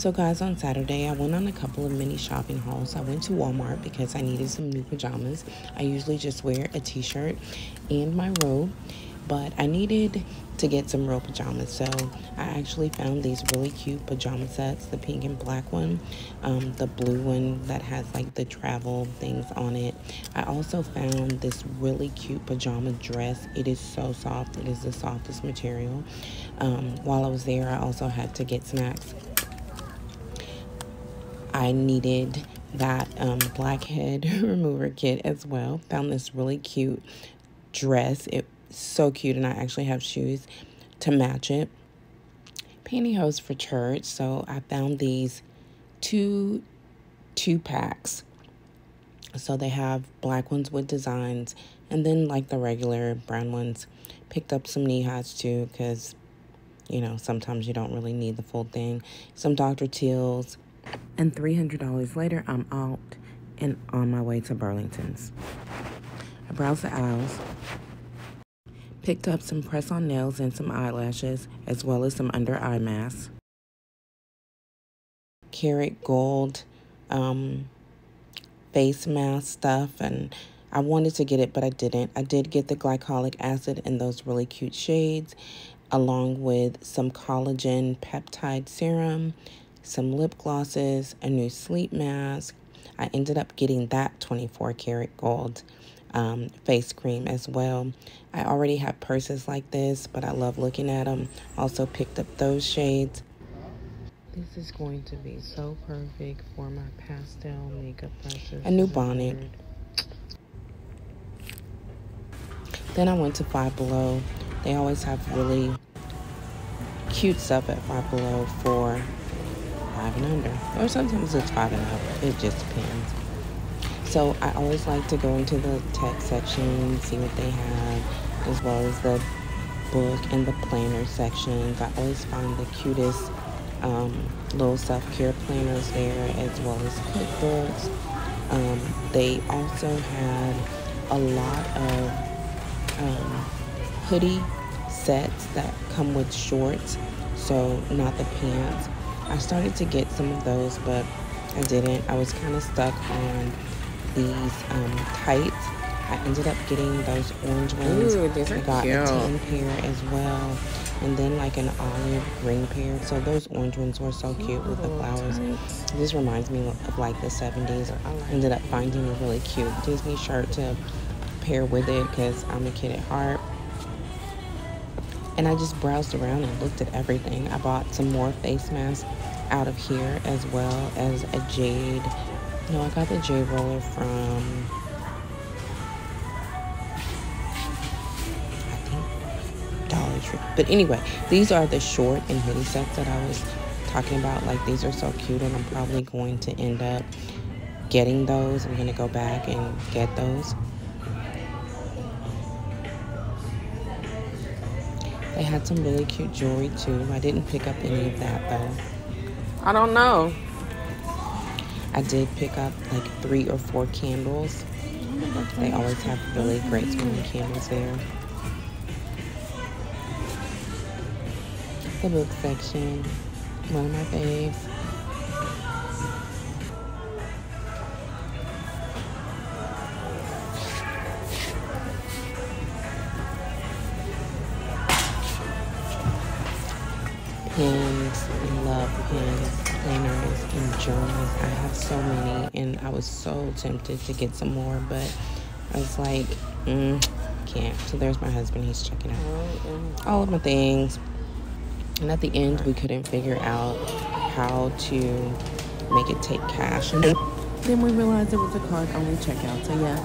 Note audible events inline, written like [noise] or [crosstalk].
So, guys, on Saturday, I went on a couple of mini shopping hauls. I went to Walmart because I needed some new pajamas. I usually just wear a t shirt and my robe, but I needed to get some real pajamas. So, I actually found these really cute pajama sets the pink and black one, um, the blue one that has like the travel things on it. I also found this really cute pajama dress. It is so soft, it is the softest material. Um, while I was there, I also had to get snacks I needed that um, blackhead [laughs] remover kit as well. Found this really cute dress. It's so cute, and I actually have shoes to match it. Pantyhose for church. So I found these two two packs. So they have black ones with designs, and then like the regular brown ones. Picked up some knee highs too, because you know sometimes you don't really need the full thing. Some Dr. Teal's and $300 later, I'm out and on my way to Burlington's. I browsed the aisles, picked up some press on nails and some eyelashes, as well as some under eye masks. Carat gold um, face mask stuff, and I wanted to get it, but I didn't. I did get the glycolic acid in those really cute shades, along with some collagen peptide serum some lip glosses, a new sleep mask. I ended up getting that 24 karat gold um, face cream as well. I already have purses like this, but I love looking at them. Also picked up those shades. This is going to be so perfect for my pastel makeup brushes. A new bonnet. Then I went to Five Below. They always have really cute stuff at Five Below for five and under. Or sometimes it's five and up. It just depends. So I always like to go into the tech section, see what they have, as well as the book and the planner sections. I always find the cutest um, little self-care planners there, as well as cookbooks. Um, they also had a lot of um, hoodie sets that come with shorts, so not the pants. I started to get some of those, but I didn't. I was kind of stuck on these um, tights. I ended up getting those orange ones. Ooh, these are I got cute. a tan pair as well, and then like an olive green pair. So those orange ones were so cute with the flowers. This reminds me of like the 70s. I ended up finding a really cute Disney shirt to pair with it because I'm a kid at heart. And I just browsed around and looked at everything. I bought some more face masks out of here as well as a jade. No, I got the jade roller from I think Dollar Tree. But anyway, these are the short and hoodie sets that I was talking about. Like these are so cute and I'm probably going to end up getting those. I'm gonna go back and get those. They had some really cute jewelry too. I didn't pick up any of that though. I don't know. I did pick up like three or four candles. They always have really great smelling candles there. The book section, one of my faves. Pens and love pens, planners, and journals. I have so many, and I was so tempted to get some more, but I was like, mm, can't. So there's my husband. He's checking out all of my things. And at the end, we couldn't figure out how to make it take cash. And then we realized it was a card only checkout. So yeah.